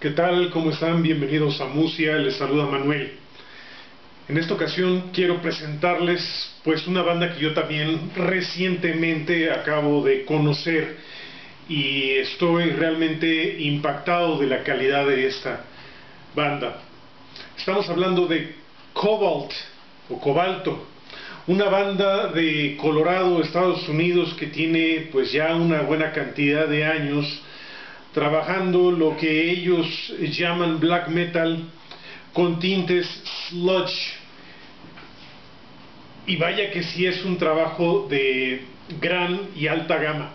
¿Qué tal? ¿Cómo están? Bienvenidos a Musia, les saluda Manuel. En esta ocasión quiero presentarles pues una banda que yo también recientemente acabo de conocer y estoy realmente impactado de la calidad de esta banda. Estamos hablando de Cobalt o Cobalto, una banda de Colorado, Estados Unidos que tiene pues ya una buena cantidad de años trabajando lo que ellos llaman black metal con tintes sludge. Y vaya que sí es un trabajo de gran y alta gama.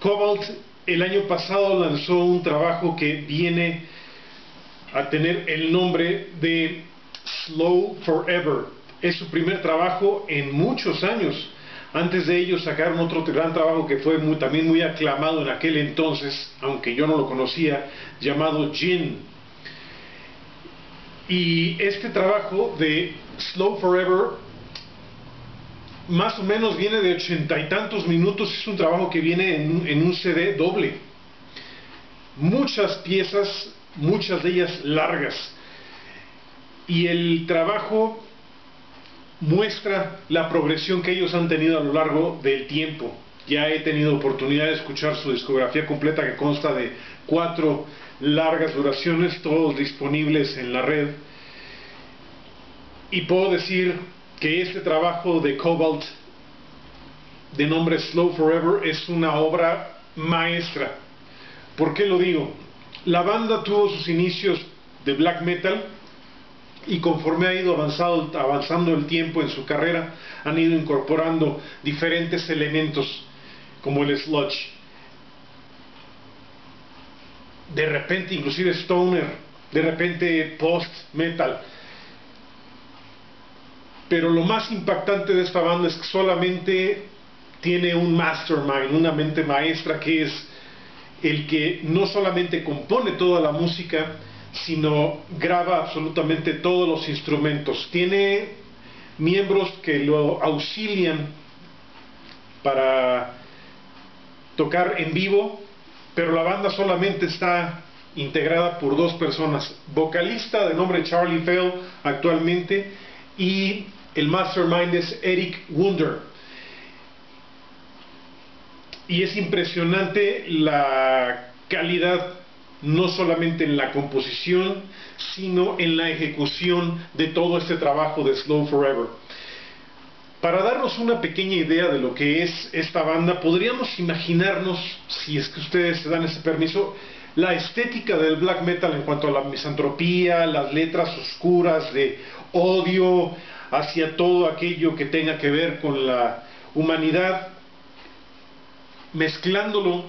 Cobalt el año pasado lanzó un trabajo que viene a tener el nombre de Slow Forever. Es su primer trabajo en muchos años. Antes de ellos sacaron otro gran trabajo que fue también muy aclamado en aquel entonces, aunque yo no lo conocía, llamado Gin. Y este trabajo de Slow Forever más o menos viene de ochenta y tantos minutos, es un trabajo que viene en, en un CD doble. Muchas piezas, muchas de ellas largas. Y el trabajo muestra la progresión que ellos han tenido a lo largo del tiempo. Ya he tenido oportunidad de escuchar su discografía completa que consta de cuatro largas duraciones, todos disponibles en la red. Y puedo decir que este trabajo de Cobalt, de nombre Slow Forever, es una obra maestra. ¿Por qué lo digo? La banda tuvo sus inicios de black metal, y conforme ha ido avanzando el tiempo en su carrera, han ido incorporando diferentes elementos como el sludge. De repente inclusive stoner, de repente post metal. Pero lo más impactante de esta banda es que solamente tiene un mastermind, una mente maestra que es el que no solamente compone toda la música, sino graba absolutamente todos los instrumentos. Tiene miembros que lo auxilian para tocar en vivo, pero la banda solamente está integrada por dos personas, vocalista de nombre Charlie Fell actualmente y el mastermind es Eric Wunder. Y es impresionante la calidad no solamente en la composición, sino en la ejecución de todo este trabajo de Slow Forever. Para darnos una pequeña idea de lo que es esta banda, podríamos imaginarnos, si es que ustedes se dan ese permiso, la estética del black metal en cuanto a la misantropía, las letras oscuras de odio hacia todo aquello que tenga que ver con la humanidad, mezclándolo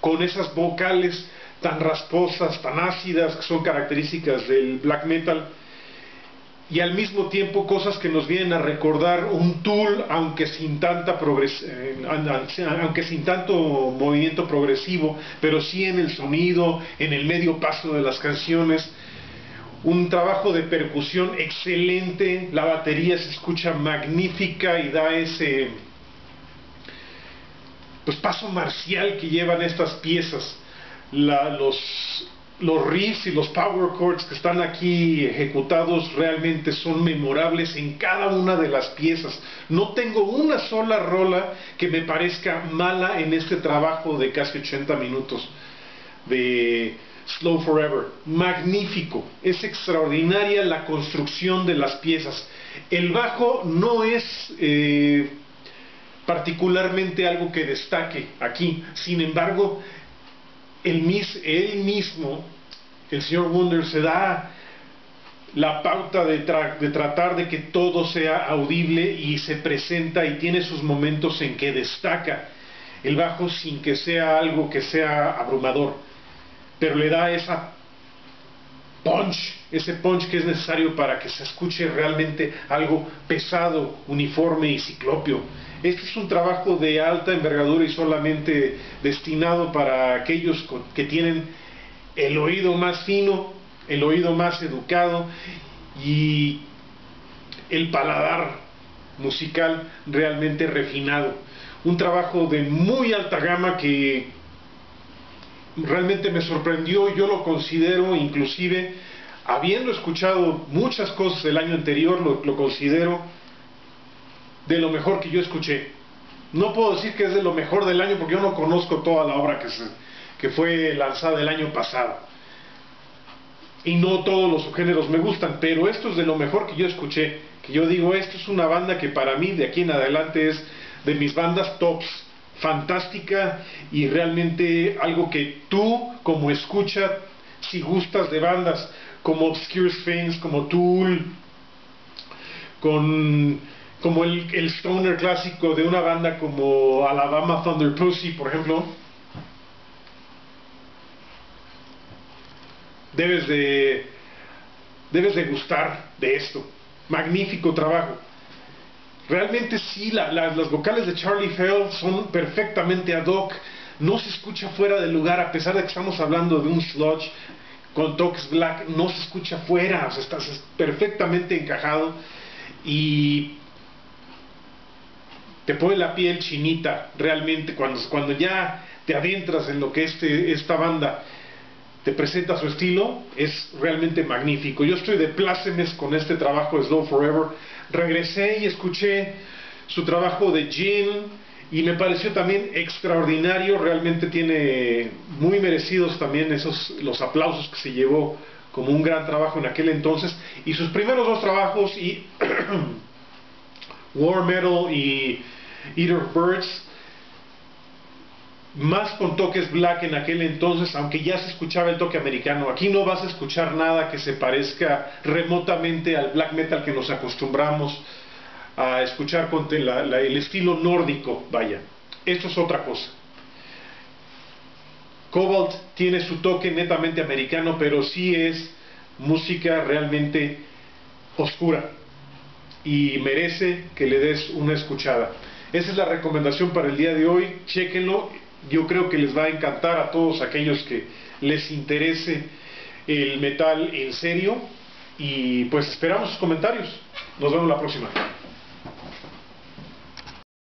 con esas vocales tan rasposas, tan ácidas, que son características del black metal, y al mismo tiempo cosas que nos vienen a recordar un tool, aunque sin, tanta eh, aunque sin tanto movimiento progresivo, pero sí en el sonido, en el medio paso de las canciones. Un trabajo de percusión excelente, la batería se escucha magnífica y da ese pues, paso marcial que llevan estas piezas los, los riffs y los power chords que están aquí ejecutados realmente son memorables en cada una de las piezas. No tengo una sola rola que me parezca mala en este trabajo de casi 80 minutos de Slow Forever. Magnífico, es extraordinaria la construcción de las piezas. El bajo no es eh, particularmente algo que destaque aquí, sin embargo, él, mismo, el señor Wunder, se da la pauta de, de, tratar de que todo sea audible y se presenta y tiene sus momentos en que destaca. El bajo sin que sea algo que sea abrumador, pero le da esa punch, ese punch que es necesario para que se escuche realmente algo pesado, uniforme y ciclopio. Este es un trabajo de alta envergadura y solamente destinado para aquellos que tienen el oído más fino, el oído más educado y el paladar musical realmente refinado. Un trabajo de muy alta gama que realmente me sorprendió, yo lo considero inclusive, habiendo escuchado muchas cosas del año anterior, lo, considero de lo mejor que yo escuché. No puedo decir que es de lo mejor del año porque yo no conozco toda la obra que, que fue lanzada el año pasado. Y no todos los subgéneros me gustan, pero esto es de lo mejor que yo escuché. Que yo digo, esto es una banda que para mí de aquí en adelante es de mis bandas tops fantástica y realmente algo que tú como escucha, si gustas de bandas como Obscure Things, como Tool, con, como el, el stoner clásico de una banda como Alabama Thunder Pussy, por ejemplo, debes de, debes de gustar de esto. Magnífico trabajo. Realmente sí, las vocales de Charlie Fell son perfectamente ad hoc. No se escucha fuera del lugar, a pesar de que estamos hablando de un sludge con toques black, no se escucha fuera, o sea, estás perfectamente encajado y te pone la piel chinita realmente cuando, cuando ya te adentras en lo que este, esta banda te presenta su estilo, es realmente magnífico. Yo estoy de plácemes con este trabajo de Slow Forever. Regresé y escuché su trabajo de Jean y me pareció también extraordinario, realmente tiene muy merecidos también esos los aplausos que se llevó como un gran trabajo en aquel entonces y sus primeros dos trabajos y War Metal y Eater of Birds más con toques black en aquel entonces, aunque ya se escuchaba el toque americano. Aquí no vas a escuchar nada que se parezca remotamente al black metal que nos acostumbramos a escuchar con el estilo nórdico, vaya. Esto es otra cosa. Cobalt tiene su toque netamente americano, pero sí es música realmente oscura y merece que le des una escuchada. Esa es la recomendación para el día de hoy. Chequenlo yo creo que les va a encantar a todos aquellos que les interese el metal en serio y pues esperamos sus comentarios. Nos vemos la próxima.